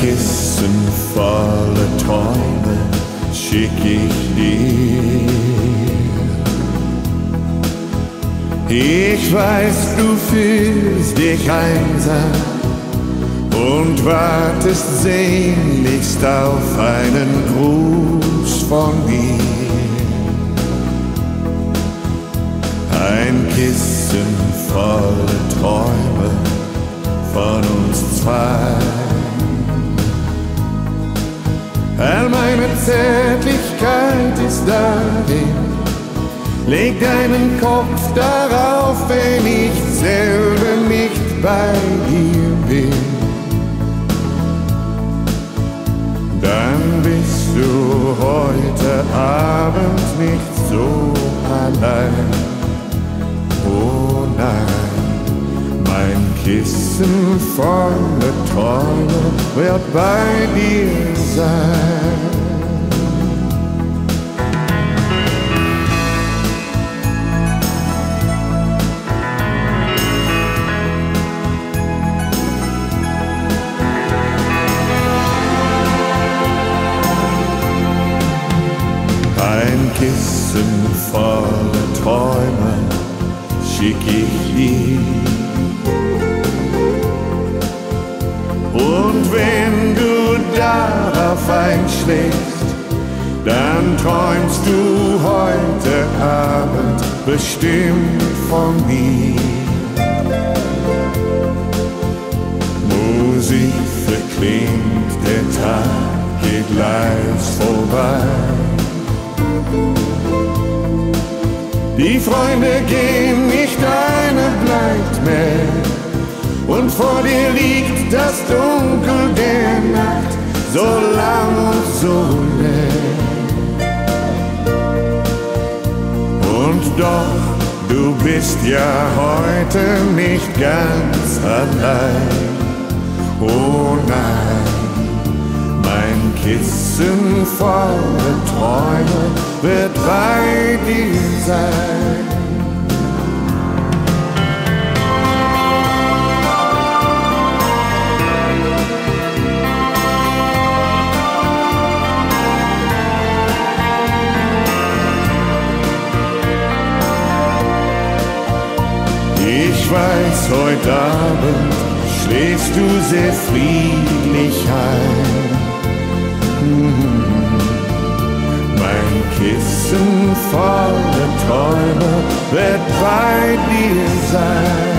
Kissen voller Träume schick ich dir. Ich weiß, du fühlst dich einsam und wartest sehnlichst auf einen Gruß von mir. Ein Kissen voller Träume von uns zwei. All meine Zärtlichkeit ist darin. Leg deinen Kopf darauf, wenn ich selber nicht bei dir bin. Dann bist du heute Abend nicht so allein. Oh nein, mein Kissen voller Träume wird bei dir sein. Kissen voller Träume schick ich dir. Und wenn du darauf einschläfst, dann träumst du heute Abend bestimmt von mir. Musik verklingt, der Tag geht leis vorbei. Die Freunde gehen, nicht einer bleibt mehr. Und vor dir liegt das Dunkel der Nacht, so lang und so leer. Und doch, du bist ja heute nicht ganz allein. Oh nein, Kissen voller Träume wird bei dir sein. Ich weiß, heute Abend schläfst du sehr friedlich ein. Mein Kissen voller Träume wird bei dir sein.